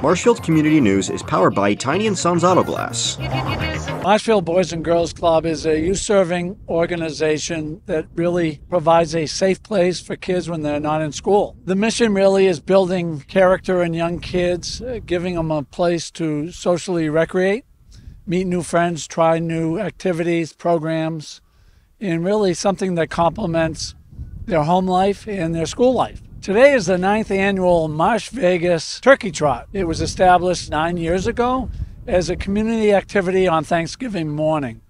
Marshfield Community News is powered by Tiny & Sons Auto Glass. Marshfield Boys and Girls Club is a youth serving organization that really provides a safe place for kids when they're not in school. The mission really is building character in young kids, uh, giving them a place to socially recreate, meet new friends, try new activities, programs, and really something that complements their home life and their school life. Today is the ninth annual Marsh Vegas Turkey Trot. It was established nine years ago as a community activity on Thanksgiving morning.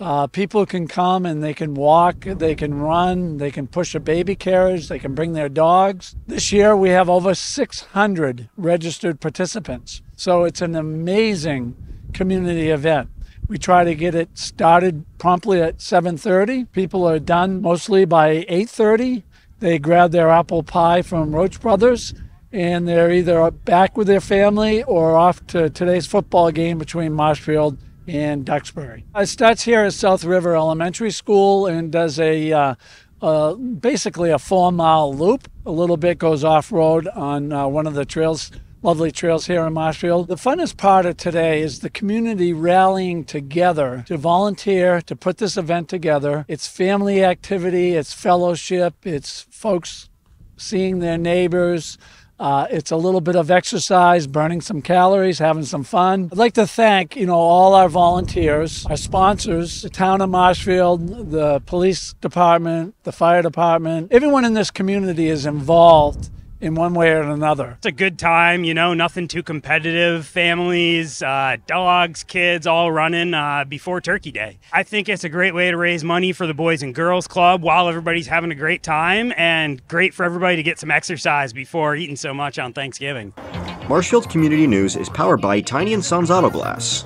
Uh, people can come and they can walk, they can run, they can push a baby carriage, they can bring their dogs. This year we have over 600 registered participants. So it's an amazing community event. We try to get it started promptly at 7:30. People are done mostly by 8:30 they grab their apple pie from Roche Brothers and they're either back with their family or off to today's football game between Marshfield and Duxbury. It starts here at South River Elementary School and does a uh, uh, basically a four mile loop. A little bit goes off road on uh, one of the trails lovely trails here in Marshfield. The funnest part of today is the community rallying together to volunteer to put this event together. It's family activity, it's fellowship, it's folks seeing their neighbors. Uh, it's a little bit of exercise, burning some calories, having some fun. I'd like to thank, you know, all our volunteers, our sponsors, the town of Marshfield, the police department, the fire department. Everyone in this community is involved in one way or another. It's a good time, you know, nothing too competitive. Families, uh, dogs, kids all running uh, before Turkey Day. I think it's a great way to raise money for the Boys and Girls Club while everybody's having a great time and great for everybody to get some exercise before eating so much on Thanksgiving. Marshfield Community News is powered by Tiny & Sons Auto Glass.